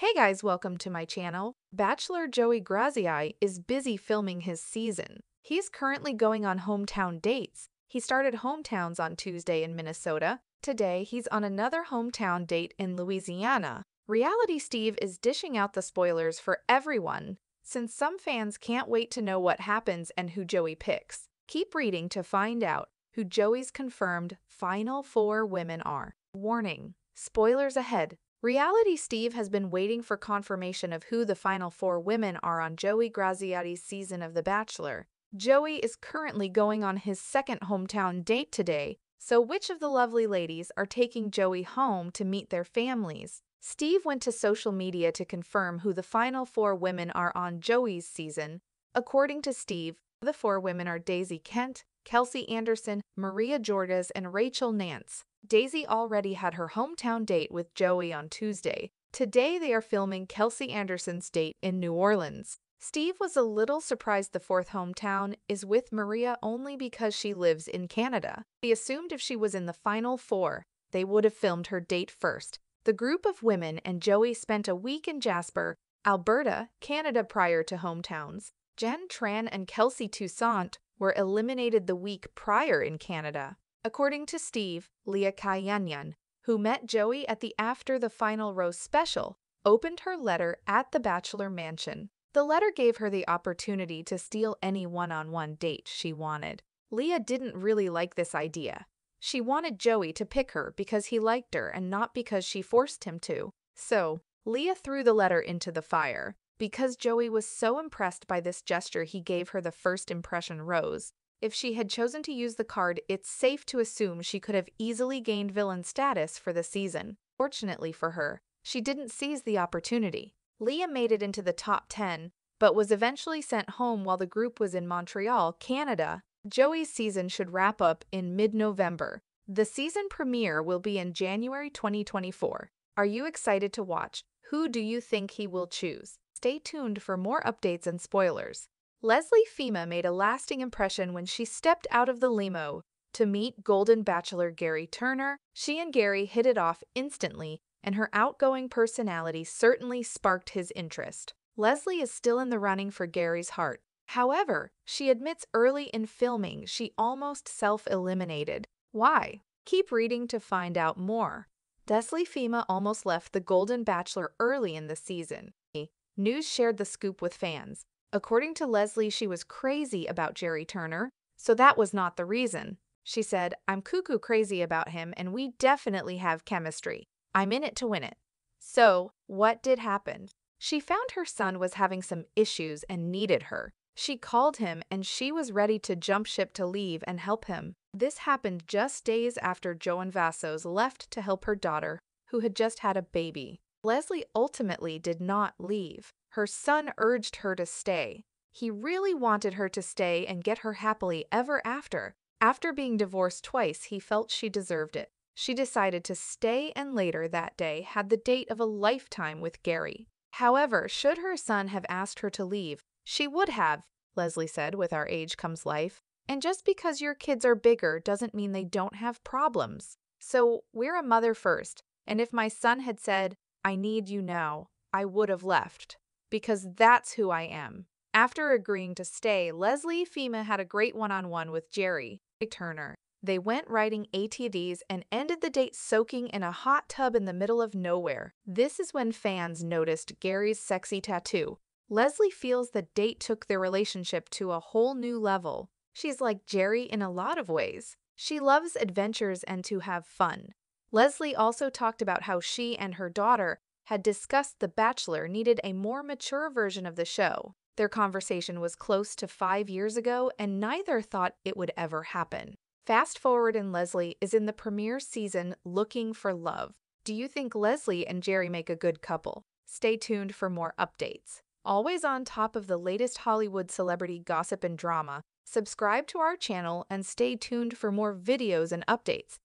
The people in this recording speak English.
Hey guys, welcome to my channel. Bachelor Joey Graziadei is busy filming his season. He's currently going on hometown dates. He started hometowns on Tuesday in Minnesota. Today, he's on another hometown date in Louisiana. Reality Steve is dishing out the spoilers for everyone, since some fans can't wait to know what happens and who Joey picks. Keep reading to find out who Joey's confirmed final four women are. Warning, spoilers ahead. Reality Steve has been waiting for confirmation of who the final four women are on Joey Graziadei's season of The Bachelor. Joey is currently going on his second hometown date today, so which of the lovely ladies are taking Joey home to meet their families? Steve went to social media to confirm who the final four women are on Joey's season. According to Steve, the four women are Daisy Kent, Kelsey Anderson, Maria Georgas, and Rachel Nance. Daisy already had her hometown date with Joey on Tuesday. Today they are filming Kelsey Anderson's date in New Orleans. Steve was a little surprised the fourth hometown is with Maria only because she lives in Canada. He assumed if she was in the final four, they would have filmed her date first. The group of women and Joey spent a week in Jasper, Alberta, Canada prior to hometowns. Jen Tran and Kelsey Toussaint were eliminated the week prior in Canada. According to Steve, Leah Kayanyan, who met Joey at the After the Final Rose special, opened her letter at the Bachelor Mansion. The letter gave her the opportunity to steal any one on one date she wanted. Leah didn't really like this idea. She wanted Joey to pick her because he liked her and not because she forced him to. So, Leah threw the letter into the fire. Because Joey was so impressed by this gesture, he gave her the first impression rose. If she had chosen to use the card, it's safe to assume she could have easily gained villain status for the season. Fortunately for her, she didn't seize the opportunity. Leah made it into the top 10, but was eventually sent home while the group was in Montreal, Canada. Joey's season should wrap up in mid November. The season premiere will be in January 2024. Are you excited to watch? Who do you think he will choose? Stay tuned for more updates and spoilers. Leslie Fhima made a lasting impression when she stepped out of the limo to meet Golden Bachelor Gary Turner. She and Gary hit it off instantly, and her outgoing personality certainly sparked his interest. Leslie is still in the running for Gary's heart. However, she admits early in filming she almost self-eliminated. Why? Keep reading to find out more. Leslie Fhima almost left the Golden Bachelor early in the season. News shared the scoop with fans. According to Leslie, she was crazy about Gerry Turner, so that was not the reason. She said, I'm cuckoo crazy about him and we definitely have chemistry. I'm in it to win it. So, what did happen? She found her son was having some issues and needed her. She called him and she was ready to jump ship to leave and help him. This happened just days after Joan Vassos left to help her daughter, who had just had a baby. Leslie ultimately did not leave. Her son urged her to stay. He really wanted her to stay and get her happily ever after. After being divorced twice, he felt she deserved it. She decided to stay and later that day had the date of a lifetime with Gary. However, should her son have asked her to leave, she would have, Leslie said, with our age comes life. And just because your kids are bigger doesn't mean they don't have problems. So we're a mother first, and if my son had said, I need you now, I would have left because that's who I am. After agreeing to stay, Leslie Fhima had a great one on one with Gerry Turner. They went riding ATVs and ended the date soaking in a hot tub in the middle of nowhere. This is when fans noticed Gary's sexy tattoo. Leslie feels the date took their relationship to a whole new level. She's like Gerry in a lot of ways. She loves adventures and to have fun. Leslie also talked about how she and her daughter had discussed The Bachelor needed a more mature version of the show. Their conversation was close to five years ago, and neither thought it would ever happen. Fast forward, and Leslie is in the premiere season looking for love. Do you think Leslie and Gerry make a good couple? Stay tuned for more updates. Always on top of the latest Hollywood celebrity gossip and drama, subscribe to our channel and stay tuned for more videos and updates.